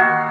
Bye.